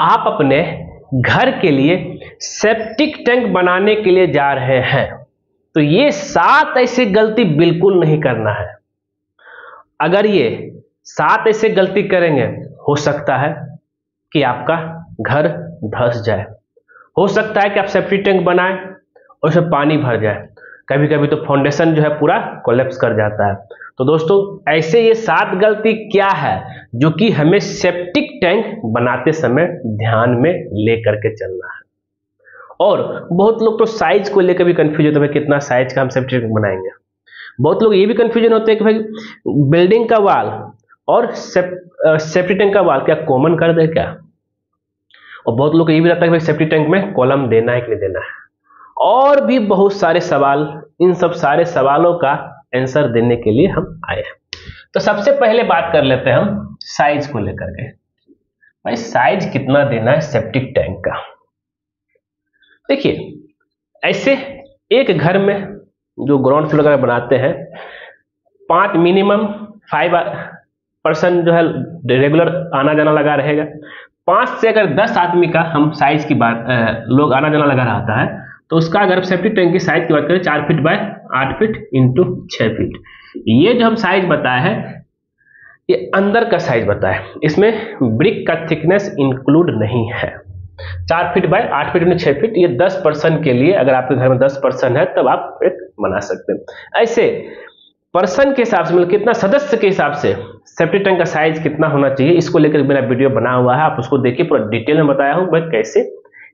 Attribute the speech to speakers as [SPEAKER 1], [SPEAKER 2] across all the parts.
[SPEAKER 1] आप अपने घर के लिए सेप्टिक टैंक बनाने के लिए जा रहे हैं। तो ये सात ऐसी गलती बिल्कुल नहीं करना है। अगर ये सात ऐसे गलती करेंगे, हो सकता है कि आपका घर धस जाए। हो सकता है कि आप सेप्टिक टैंक बनाएँ और उसमें पानी भर जाए। कभी कभी तो फाउंडेशन जो है पूरा कोलेप्स कर जाता है। तो दोस्तों, ऐसे ये सात गलती क्या है जो कि हमें सेप्टिक टैंक बनाते समय ध्यान में लेकर के चलना है? और बहुत लोग तो साइज़ को लेकर भी कंफ्यूज होते हैं कितना साइज़ का हम सेप्टिक टैंक बनाएँगे? बहुत लोग ये भी कंफ्यूजन होते हैं कि भाई बिल्डिंग का वाल और सेप्टिक टैंक का वाल क्या कॉमन कर दे क्या? और बहुत लोग ये भी लगता है कि भाई सेप्टिक टैंक में कॉलम देना है कि नहीं देना है। और भी बहुत सारे सवाल, इन सब सारे सवालों का आंसर देने के लिए हम आए हैं। तो सबसे पहले बात कर लेते हैं हम साइज़ को लेकर के। भाई साइज़ कितना देना है सेप्टिक टैंक का? देखिए, ऐसे एक घर में जो ग्राउंड फ्लोर का बनाते हैं, पाँच मिनिमम फाइव परसेंट जो है रेगुलर आना जाना लगा रहेगा। पाँच से अगर दस आदमी का हम साइज़ की बात लोग आना जाना लगा रहता है तो उसका अगर सेप्टिक टैंक की साइज़ की बात करें, चार फीट बाय आठ फीट इंटू छह फीट ये जो हम साइज़ बताया है, ये अंदर का साइज़ बताया है। इसमें ब्रिक का थिकनेस इंक्लूड नहीं है। चार फीट बाय आठ फीट इंटू छह फीट ये दस पर्सन के लिए अगर आपके घर में दस पर्सन है, तब आप एक बना सकते हैं। ऐसे पर्सन के हिसाब से मतलब कितना सदस्य के हिसाब से सेप्टिक टैंक का साइज़ कितना होना चाहिए, इसको लेकर मेरा वीडियो बना हुआ है। आप उसको देखिए, पूरा डिटेल में बताया हूँ भाई कैसे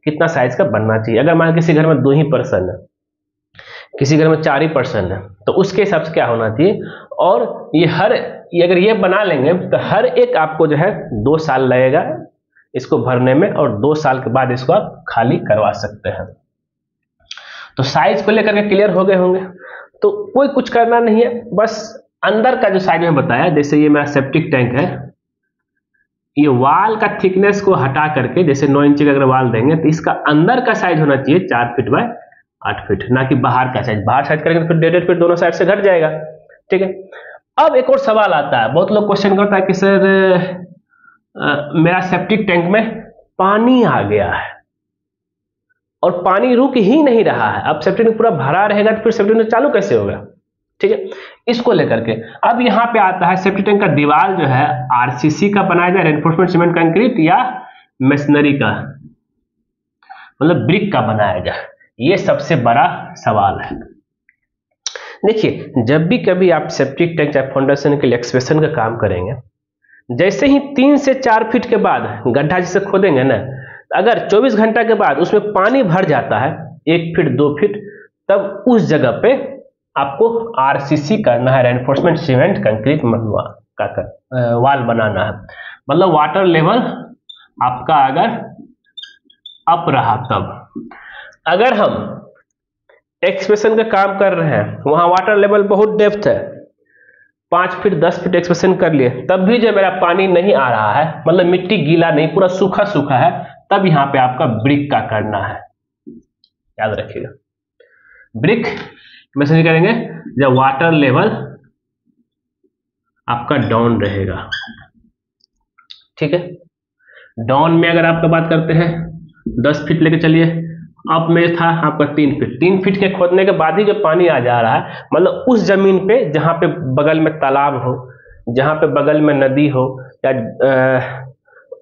[SPEAKER 1] कितना साइज़ का बनना चाहिए। अगर मान किसी घर में दो ही पर्सन है, किसी घर में चार ही पर्सन है तो उसके हिसाब से क्या होना चाहिए? और ये हर, ये अगर ये बना लेंगे तो हर एक आपको जो है दो साल लगेगा इसको भरने में और दो साल के बाद इसको आप खाली करवा सकते हैं। तो साइज़ को लेकर के क्लियर हो गए होंगे। तो कोई कुछ करना नहीं है, बस अंदर का जो साइज़ में बताया, जैसे ये मेरा सेप्टिक टैंक है ये वाल का थिकनेस को हटा करके जैसे नौ इंच का अगर वाल देंगे तो इसका अंदर का साइज़ होना चाहिए चार फीट बाय आठ फीट ना कि बाहर का साइज़ बाहर साइज़ करेंगे तो फिर डेढ़ फीट दोनों साइड से घट जाएगा। ठीक है? अब एक और सवाल आता है। बहुत लोग क्वेश्चन करता है कि सर आ, मेरा सेप्टिक टैंक में पानी आ गया है और पानी रुक ही नहीं रहा है। अब सेप्टिक टैंक पूरा भरा रहेगा तो फिर सेप्टिक टैंक चालू कैसे होगा? ठीक है? इसको लेकर के। अब यहाँ पे आता है सेप्टिक टैंक का दीवार जो है आरसीसी का बनाया जाए रेनफोर्समेंट सीमेंट कंक्रीट या मशीनरी का मतलब ब्रिक का बनाया जाए ये सबसे बड़ा सवाल है। देखिए, जब भी कभी आप सेप्टिक टैंक या फाउंडेशन के लिए एक्सप्रेशन का काम करेंगे, जैसे ही तीन से चार फीट के बाद गड्ढा जिसे खोदेंगे ना, अगर 24 घंटा के बाद उसमें पानी भर जाता है, एक फीट दो फीट तब उस जगह पे आपको आरसीसी करना है रेनफोर्समेंट सीमेंट कंक्रीट मनुआ का कर, वाल बनाना है। मतलब वाटर लेवल आपका अगर अप रहा तब। अगर हम एक्सप्रेशन का काम कर रहे हैं वहाँ वाटर लेवल बहुत डेप्थ है पाँच फीट दस फीट एक्सप्रेशन कर लिए तब भी जब मेरा पानी नहीं आ रहा है मतलब मिट्टी गीला नहीं पूरा सूखा सूखा है तब यहाँ पे आपका ब्रिक का करना है। याद रखिएगा। ब्रिक में समझ करेंगे जब वाटर लेवल आपका डाउन रहेगा। ठीक है? डाउन में अगर आपका बात करते हैं, दस फीट लेके चलिए। अब में था आपका तीन फीट तीन फीट के खोदने के बाद ही जो पानी आ जा रहा है मतलब उस ज़मीन पे जहाँ पे बगल में तालाब हो, जहाँ पे बगल में नदी हो, या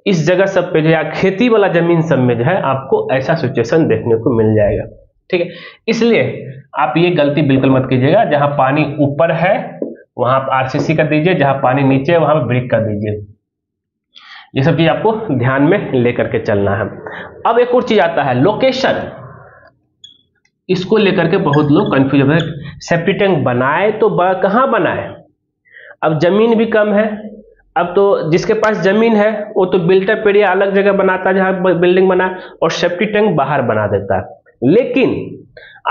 [SPEAKER 1] इस जगह सब पे जो है खेती वाला ज़मीन सब में जो है, आपको ऐसा सिचुएशन देखने को मिल जाएगा। ठीक है? इसलिए आप ये गलती बिल्कुल मत कीजिएगा। जहाँ पानी ऊपर है, वहाँ आप आरसीसी कर दीजिए। जहाँ पानी नीचे है, वहाँ ब्रिक कर दीजिए। ये सब चीज़ आपको ध्यान में लेकर के चलना है। अब एक और चीज़ आता है लोकेशन इसको लेकर के बहुत लोग कंफ्यूज हो। सेप्टी टैंक बनाए तो कहाँ बनाए? अब ज़मीन भी कम है। अब तो जिसके पास ज़मीन है, वो तो बिल्टअप एरिया अलग जगह बनाता है, जहाँ बिल्डिंग बना, और सेप्टी टैंक बाहर बना देता है। लेकिन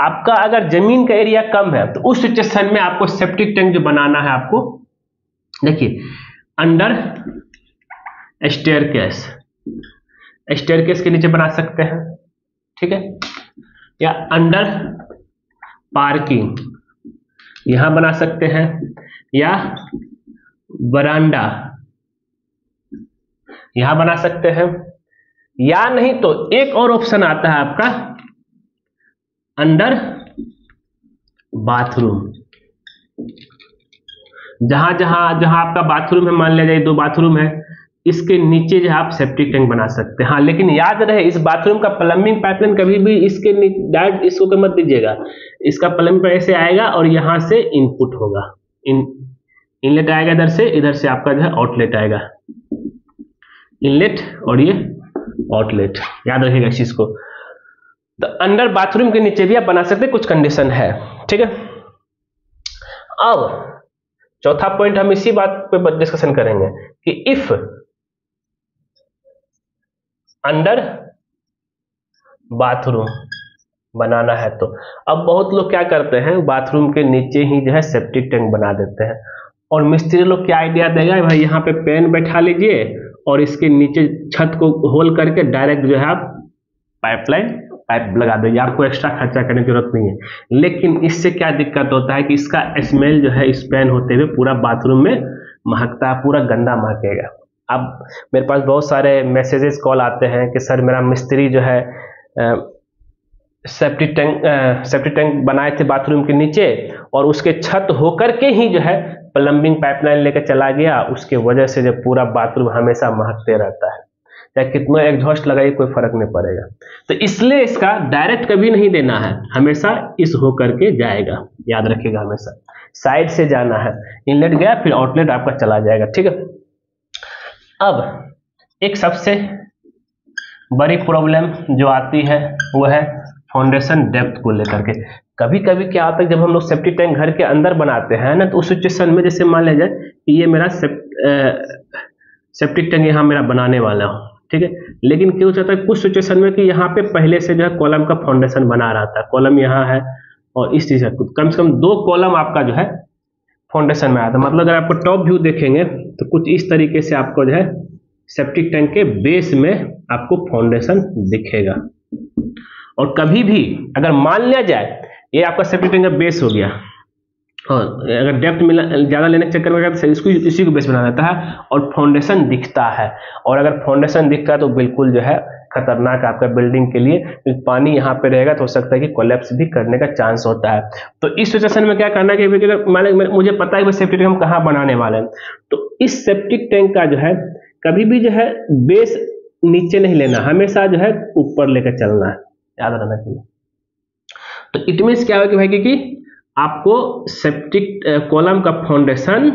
[SPEAKER 1] आपका अगर ज़मीन का एरिया कम है तो उस सिचुएशन में आपको सेप्टिक टैंक जो बनाना है आपको, देखिए under staircase staircase के नीचे बना सकते हैं, ठीक है? या अंडर पार्किंग यहाँ बना सकते हैं, या बरांडा यहाँ बना सकते हैं, या नहीं तो एक और ऑप्शन आता है आपका अंडर बाथरूम। जहाँ जहाँ जहाँ आपका बाथरूम है, मान लिया जाए दो बाथरूम है, इसके नीचे जो आप सेप्टिक टैंक बना सकते हैं। हाँ लेकिन याद रहे, इस बाथरूम का प्लम्बिंग पाइपलाइन कभी भी इसके डायरेक्ट इसको मत दीजिएगा। इसका प्लम्बिंग ऐसे आएगा और यहाँ से इनपुट होगा। इन इनलेट आएगा इधर से इधर से आपका जो है आउटलेट आएगा। इनलेट और ये आउटलेट याद रखिएगा इस चीज़ को। तो अंडर बाथरूम के नीचे भी आप बना सकते कुछ कंडीशन है। ठीक है? अब, चौथा पॉइंट हम इसी बात पे डिस्कशन करेंगे कि इफ़ अंडर बाथरूम बनाना है तो। अब बहुत लोग क्या करते हैं बाथरूम के नीचे ही जो है सेप्टिक टैंक बना देते हैं। और मिस्त्री लोग क्या आइडिया देगा, भाई यहाँ पे पेन बैठा लीजिए और इसके नीचे छत को होल करके डायरेक्ट जो है आप पाइपलाइन पाइप लगा दीजिए आपको एक्स्ट्रा खर्चा करने की ज़रूरत नहीं है। लेकिन इससे क्या दिक्कत होता है कि इसका स्मेल जो है, इस पेन होते हुए पूरा बाथरूम में महकता पूरा गंदा महकेगा। अब मेरे पास बहुत सारे मैसेजेस कॉल आते हैं कि, सर, मेरा मिस्त्री जो है सेफ्टी टैंक सेफ्टी टैंक बनाए थे बाथरूम के नीचे और उसके छत होकर के ही जो है प्लम्बिंग पाइपलाइन लेकर चला गया। उसके वजह से जो पूरा बाथरूम हमेशा महकते रहता है। चाहे कितना एग्जॉस्ट लगाइए, कोई फ़र्क नहीं पड़ेगा। तो इसलिए इसका डायरेक्ट कभी नहीं देना है, हमेशा इस होकर के जाएगा। याद रखिएगा हमेशा। साइड से जाना है। इनलेट गया, फिर आउटलेट आपका चला जाएगा, ठीक है? अब एक सबसे बड़ी प्रॉब्लम जो आती है, वो है फाउंडेशन डेप्थ को लेकर के। कभी कभी क्या होता है, जब हम लोग सेफ्टी टैंक घर के अंदर बनाते हैं ना तो उस सिचुएशन में जैसे मान लिया जाए कि ये मेरा सेप्टिक टैंक यहाँ मेरा बनाने वाला हूँ। ठीक है? लेकिन क्यों चाहता है? कुछ सिचुएशन में कि यहाँ पे पहले से जो है कॉलम का फाउंडेशन बना रहा था। कॉलम यहाँ है और इस चीज़ से कम से कम दो कॉलम आपका जो है फाउंडेशन में आया था। मतलब अगर आपको टॉप व्यू देखेंगे तो कुछ इस तरीके से आपको जो है सेप्टिक टैंक के बेस में आपको फाउंडेशन दिखेगा। और कभी भी अगर मान लिया जाए, ये आपका सेप्टिक टैंक का बेस हो गया। और अगर डेप्थ मिला, ज़्यादा लेने के चक्कर में तो इसको, इसी को बेस बना देता है और फाउंडेशन दिखता है। और अगर फाउंडेशन दिखता है तो बिल्कुल जो है खतरनाक आपका बिल्डिंग के लिए, क्योंकि पानी यहाँ पे रहेगा तो हो सकता है कि कोलेप्स भी करने का चांस होता है। तो इस सिचुएशन में क्या करना है कि अगर मुझे पता है कि सेफ्टी टैंक हम कहाँ बनाने वाले हैं। तो इस सेप्टिक टैंक का जो है, कभी भी जो है बेस नीचे नहीं लेना, हमेशा जो है ऊपर लेकर चलना है। याद रहना चाहिए। तो इट मीन क्या होगा कि भाई, कि आपको सेप्टिक कॉलम का फाउंडेशन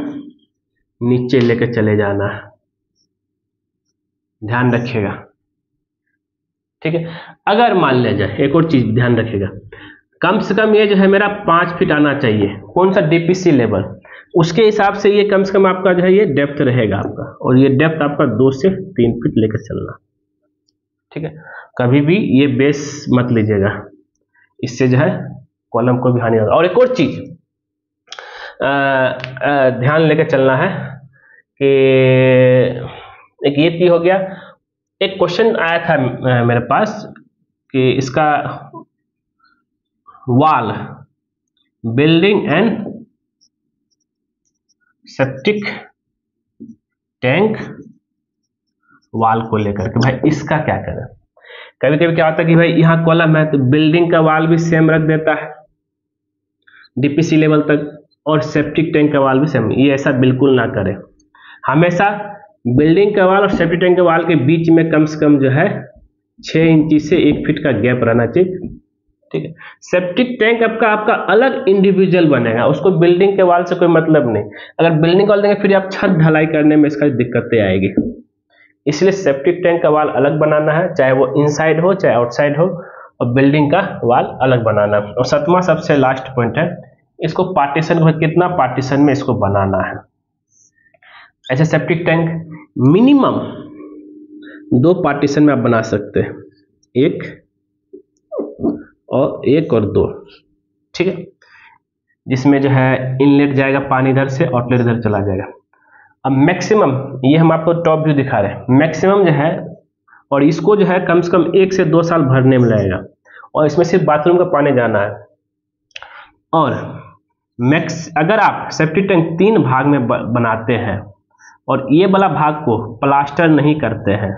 [SPEAKER 1] नीचे लेकर चले जाना ध्यान रखिएगा। ठीक है? अगर मान लिया जाए, एक और चीज़ ध्यान रखिएगा। कम से कम ये जो है मेरा पाँच फीट आना चाहिए, कौन सा डीपीसी लेवल उसके हिसाब से ये कम से कम आपका जो है ये डेप्थ रहेगा आपका, और ये डेप्थ आपका दो से तीन फीट लेकर चलना। ठीक है? कभी भी ये बेस मत लीजिएगा। इससे जो है कॉलम को भी हानि होगा। और एक और चीज़ ध्यान लेकर चलना है कि एक ये चीज़ हो गया, एक क्वेश्चन आया था मेरे पास कि इसका वाल बिल्डिंग एंड सेप्टिक टैंक वाल को लेकर के। भाई, इसका क्या करें? कभी कभी क्या होता है कि भाई, यहाँ कॉलम है तो बिल्डिंग का वाल भी सेम रख देता है। डीपीसी लेवल तक और सेप्टिक टैंक का वाल भी सेम ये ऐसा बिल्कुल ना करें। हमेशा बिल्डिंग का वाल और सेप्टिक टैंक के वाल के बीच में कम से कम जो है छः इंची से एक फीट का गैप रहना चाहिए। ठीक है? सेप्टिक टैंक आपका आपका अलग इंडिविजुअल बनेगा। उसको बिल्डिंग के वाल से कोई मतलब नहीं। अगर बिल्डिंग वाल देंगे, फिर आप छत ढलाई करने में इसका दिक्कतें आएगी। इसलिए सेप्टिक टैंक का वाल अलग बनाना है, चाहे वो इनसाइड हो, चाहे आउटसाइड हो, और बिल्डिंग का वाल अलग बनाना और सतवा सबसे लास्ट पॉइंट है इसको पार्टीशन कितना पार्टीशन में इसको बनाना है? ऐसे सेप्टिक टैंक मिनिमम दो पार्टीशन में आप बना सकते हैं। एक और एक और दो। ठीक है? जिसमें जो है इनलेट जाएगा पानी इधर से आउटलेट इधर चला जाएगा। अब मैक्सिमम ये हम आपको टॉप व्यू दिखा रहे हैं। मैक्सिमम जो है, और इसको जो है कम से कम एक से दो साल भरने में लगेगा। और इसमें सिर्फ़ बाथरूम का पानी जाना है। और मैक्स, अगर आप सेफ्टी टैंक तीन भाग में बनाते हैं और ये वाला भाग को प्लास्टर नहीं करते हैं,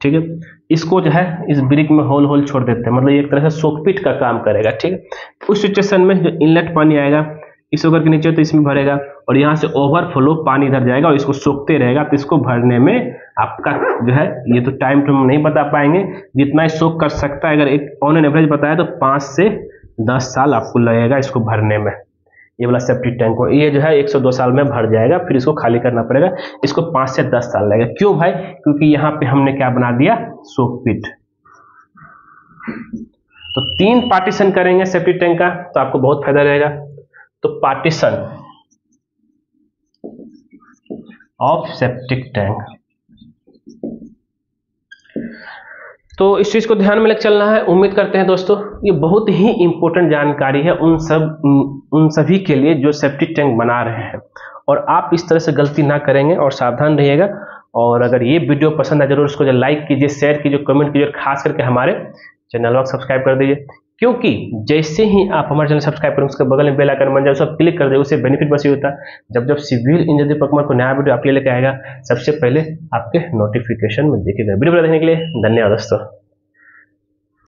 [SPEAKER 1] ठीक है? इसको जो है, इस ब्रिक में होल होल छोड़ देते हैं। मतलब एक तरह से सोकपिट का काम करेगा, ठीक है? उस सिचुएशन में जो इनलेट पानी आएगा, इस होकर के नीचे तो इसमें भरेगा और यहाँ से ओवरफ्लो पानी इधर जाएगा और इसको सोखते रहेगा। तो इसको भरने में आपका जो है, ये तो टाइम टू नहीं बता पाएँगे। जितना सोख कर सकता है, अगर एक ऑन एन एवरेज बताया तो पाँच से दस साल आपको लगेगा इसको भरने में। ये वाला सेप्टिक टैंक को ये जो है 102 साल में भर जाएगा, फिर इसको खाली करना पड़ेगा। इसको पाँच से दस साल लगेगा। क्यों भाई? क्योंकि यहाँ पे हमने क्या बना दिया? सोक पिट तो तीन पार्टीशन करेंगे सेफ्टी टैंक का तो आपको बहुत फ़ायदा रहेगा। तो पार्टीशन ऑफ़ सेप्टिक टैंक तो इस चीज़ को ध्यान में लग चलना है। उम्मीद करते हैं दोस्तों, ये बहुत ही इम्पोर्टेंट जानकारी है उन सब, उन सभी के लिए जो सेफ्टी टैंक बना रहे हैं। और आप इस तरह से गलती ना करेंगे और सावधान रहिएगा। और अगर ये वीडियो पसंद है ज़रूर उसको जो लाइक कीजिए शेयर कीजिए कमेंट कीजिए खास करके हमारे चैनल को सब्सक्राइब कर दीजिए। क्योंकि जैसे ही आप हमारे चैनल सब्सक्राइब करें, उसके बगल में बेल आइकन बन जाए उसको क्लिक कर दे उससे बेनिफिट बस ये होता है। जब जब सिविल इंजीनियरिंग पकमर को नया वीडियो आपके लिए लेकर आएगा, सबसे पहले आपके नोटिफिकेशन में देखेगा वीडियो देखने के लिए धन्यवाद दोस्तों।